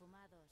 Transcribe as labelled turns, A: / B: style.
A: Esfumados.